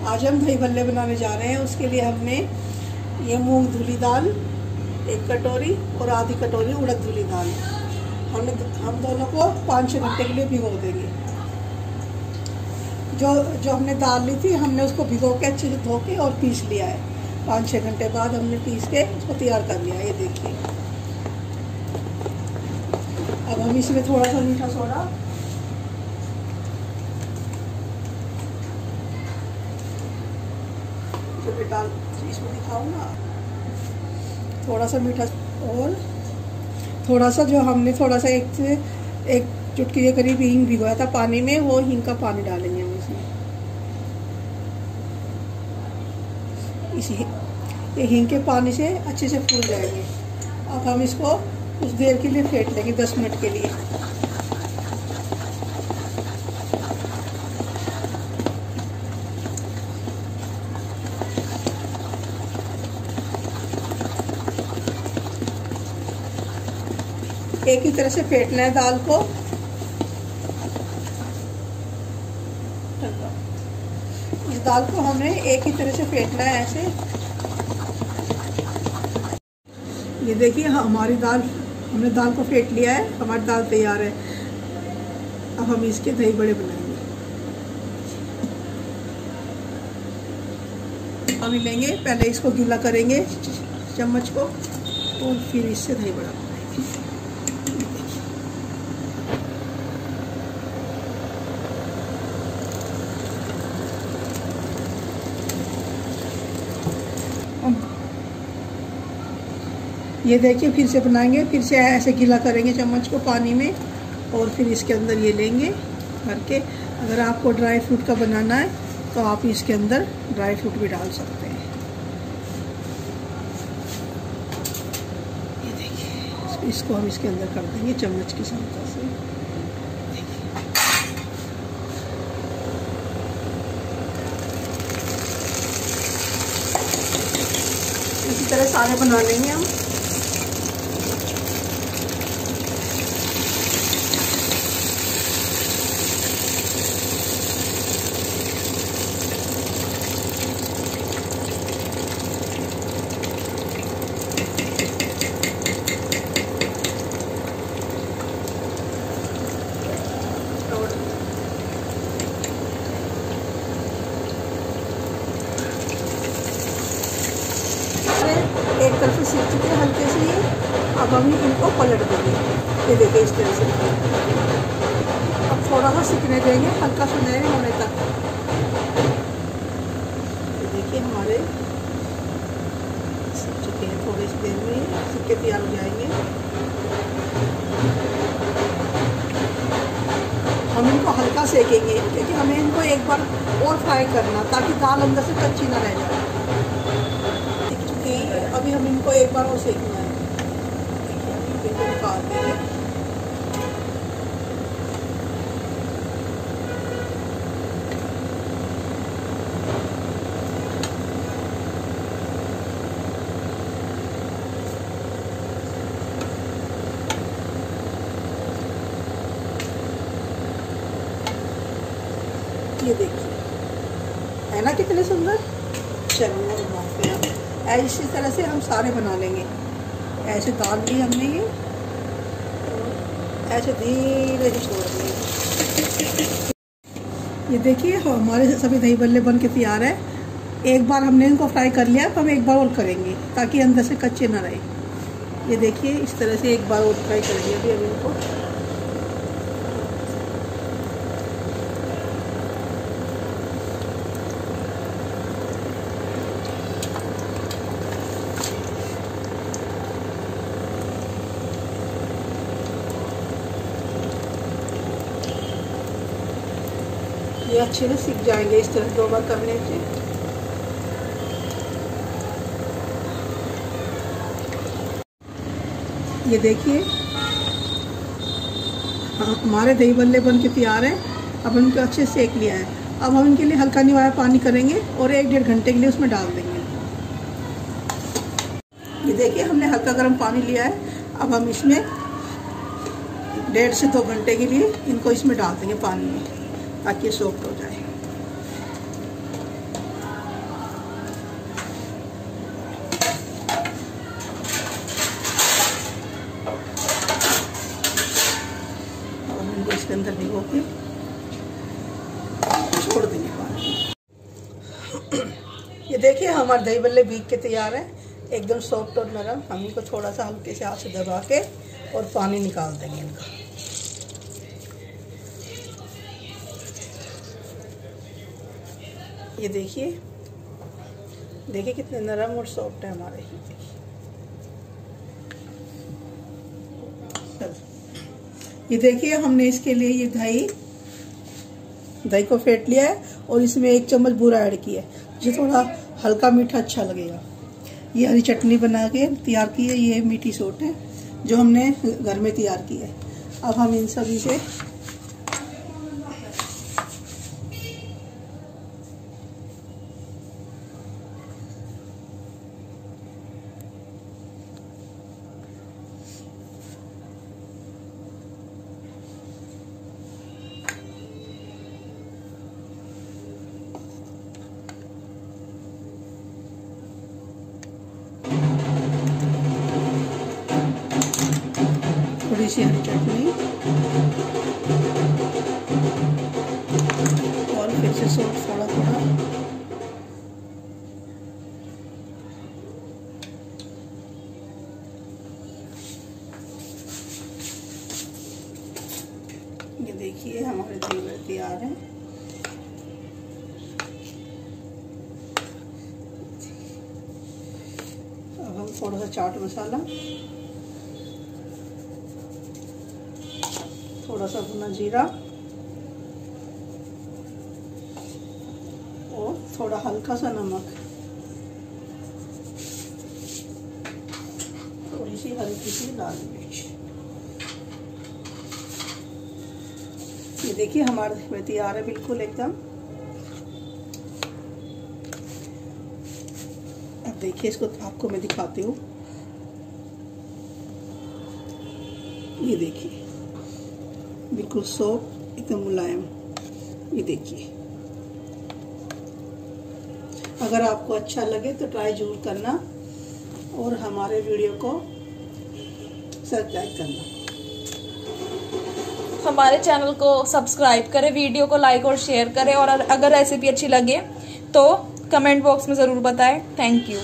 आज हम दही भल्ले बनाने जा रहे हैं। उसके लिए हमने ये मूंग धुली दाल, एक कटोरी और आधी कटोरी उड़द धुली दाल। हमने हम दोनों को पाँच छः घंटे के लिए भिगो देंगे। जो जो हमने दाल ली थी, हमने उसको भिगो के अच्छे से धो के और पीस लिया है। पाँच छः घंटे बाद हमने पीस के उसको तैयार कर लिया ये देखिए। अब हम इसमें थोड़ा सा मीठा सोडा तो डाल इसमें दिखाऊँगा। थोड़ा सा मीठा और थोड़ा सा जो हमने थोड़ा सा एक से एक चुटकी के करीब हींग भिगोया था पानी में, वो हींग का पानी डालेंगे हम इसमें। इसी ये हींग के पानी से अच्छे से फूल जाएँगे। अब हम इसको कुछ देर के लिए फेंट लेंगे, दस मिनट के लिए। एक ही तरह से फेंटना है दाल को। इस दाल को हमें एक ही तरह से फेंटना है ऐसे। ये देखिए हमारी दाल, हमने दाल को फेंट लिया है, हमारी दाल तैयार है। अब हम इसके दही बड़े बनाएँगे। पानी लेंगे पहले इसको गीला करेंगे चम्मच को और फिर इससे दही बड़ा। ये देखिए, फिर से बनाएँगे, फिर से ऐसे गीला करेंगे चम्मच को पानी में और फिर इसके अंदर ये लेंगे भर के अगर आपको ड्राई फ्रूट का बनाना है तो आप इसके अंदर ड्राई फ्रूट भी डाल सकते हैं। ये देखिए, इसको हम इसके अंदर कर देंगे चम्मच की सहायता से। इसी तरह सारे बना लेंगे हम एक तरफ़ से सीख चुके हैं हल्के से ये अब हम इनको पलट देंगे। ये देखिए इस तरह से। अब थोड़ा सा सीखने देंगे, हल्का सुनहरे होने तक। देखिए हमारे सीख चुके हैं थोड़ी सी देर में सीख के तैयार हो जाएँगे। हम इनको हल्का सेकेंगे, क्योंकि हमें इनको एक बार और फ्राई करना, ताकि दाल अंदर से कच्ची ना रह जाए। अभी हम इनको एक बार और सेकना है ये देखिए। है ना कितने सुंदर? चलिए बनाते हैं। इसी तरह से हम सारे बना लेंगे। ऐसे डाल ली हमने ये। ऐसे धीरे से छोड़ देंगे ये देखिए हमारे सभी दही बल्ले बन के तैयार है। एक बार हमने इनको फ्राई कर लिया तो हम एक बार और करेंगे, ताकि अंदर से कच्चे ना रहे। ये देखिए, इस तरह से एक बार और फ्राई करेंगे अभी हम इनको। ये अच्छे से सीख जाएँगे इस तरह दो बार करने से। ये देखिए हमारे दही बल्ले बन के तैयार हैं। अब इनको अच्छे से सेक लिया है। अब हम इनके लिए हल्का निवाया पानी करेंगे और एक डेढ़ घंटे के लिए उसमें डाल देंगे। ये देखिए, हमने हल्का गर्म पानी लिया है। अब हम इसमें डेढ़ से दो घंटे के लिए इनको इसमें डाल देंगे पानी में। ताकि सॉफ्ट हो जाए। इसके अंदर भिगो के छोड़ देंगे ये देखिए, हमारे दही बल्ले भीग के तैयार हैं। एकदम सॉफ्ट और नरम। हम इनको थोड़ा सा हल्के से हाथ से दबा के और पानी निकाल देंगे इनका। ये देखिए। देखिए कितने नरम और सॉफ्ट है हमारे। ये देखिए, हमने इसके लिए ये दही दही को फेंट लिया है और इसमें एक चम्मच बूरा ऐड किया है, जो थोड़ा हल्का मीठा अच्छा लगेगा। ये हरी चटनी बना के तैयार की है, ये मीठी सोट है, जो हमने घर में तैयार की है। अब हम इन सभी से हरी चटनी और फिर से सॉल्ट थोड़ा थोड़ा। ये देखिए, हमारे दही तैयार है। अब हम थोड़ा सा चाट मसाला थोड़ा सा भुना जीरा और थोड़ा हल्का सा नमक। थोड़ी सी हल्की सी लाल मिर्च। ये देखिए, हमारे तैयार है बिल्कुल एकदम। अब देखिए, इसको आपको मैं दिखाती हूँ। ये देखिए। बिल्कुल सॉफ्ट, एकदम मुलायम। ये देखिए। अगर आपको अच्छा लगे तो ट्राई ज़रूर करना और हमारे वीडियो को सब्सक्राइब करना। हमारे चैनल को सब्सक्राइब करें, वीडियो को लाइक और शेयर करें और अगर रेसिपी अच्छी लगे तो कमेंट बॉक्स में ज़रूर बताएँ। Thank you.